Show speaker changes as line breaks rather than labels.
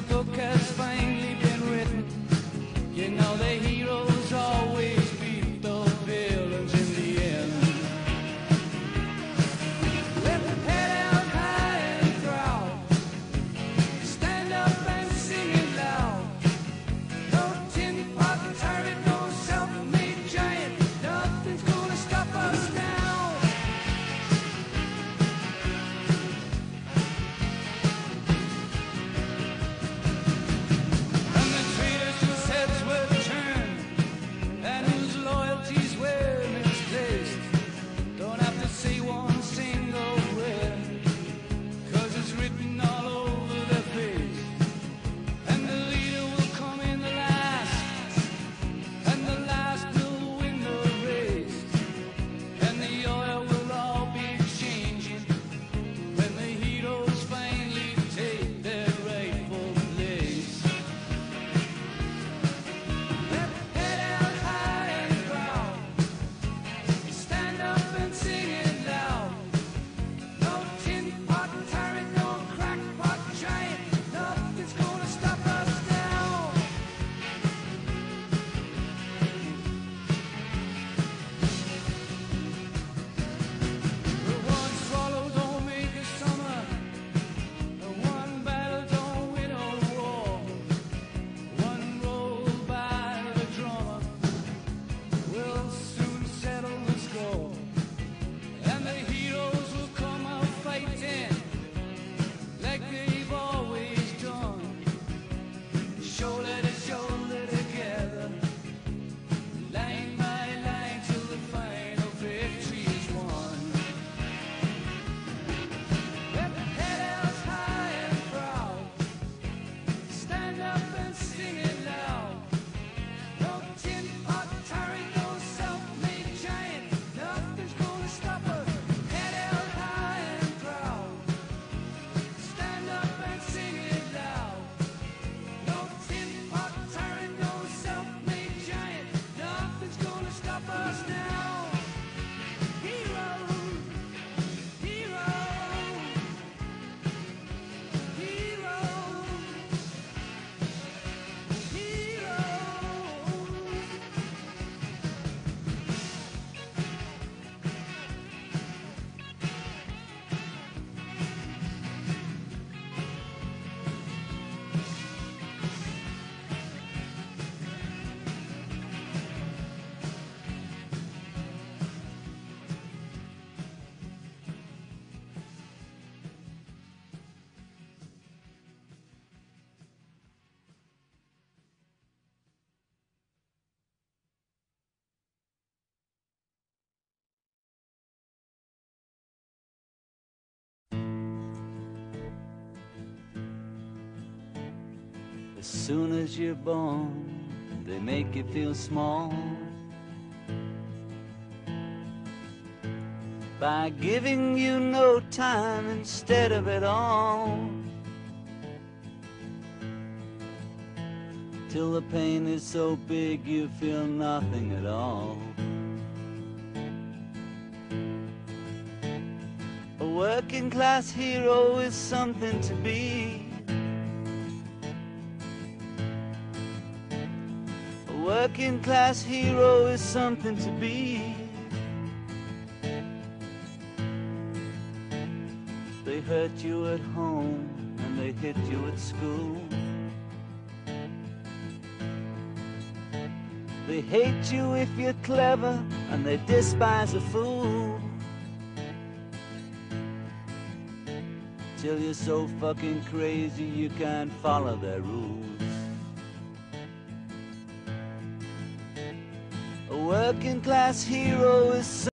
the book has finally been.
As soon as you're born, they make you feel small. By giving you no time instead of it all. Till the pain is so big you feel nothing at all. A working class hero is something to be. Working class hero is something to be. They hurt you at home and they hit you at school. They hate you if you're clever and they despise a fool. Till you're so fucking crazy you can't follow their rules. Working class hero is